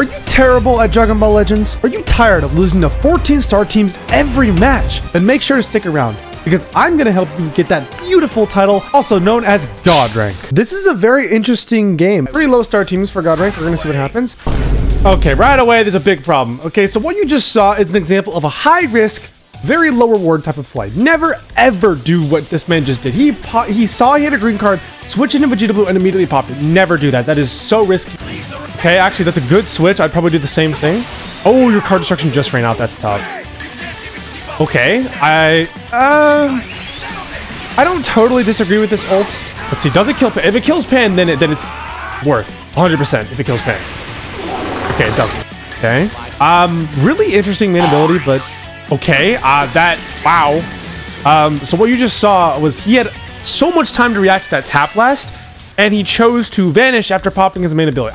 Are you terrible at Dragon Ball Legends? Are you tired of losing to 14 star teams every match? Then make sure to stick around because I'm going to help you get that beautiful title, also known as God Rank. This is a very interesting game. Three low star teams for God Rank. We're going to see what happens. Okay, right away, there's a big problem. Okay, so what you just saw is an example of a high risk, very low reward type of play. Never ever do what this man just did. He he saw he had a green card, switch into Vegeta Blue, and immediately popped it. Never do that. That is so risky. Okay, actually, that's a good switch. I'd probably do the same thing. Oh, your card destruction just ran out. That's tough. Okay, I... Uh, I don't totally disagree with this ult. Let's see, does it kill Pan? If it kills Pan, then, it, then it's worth 100% if it kills Pan. Okay, it doesn't. Okay. Um, really interesting main ability, but okay. Uh, that, wow. Um, so what you just saw was he had so much time to react to that tap blast, and he chose to vanish after popping his main ability.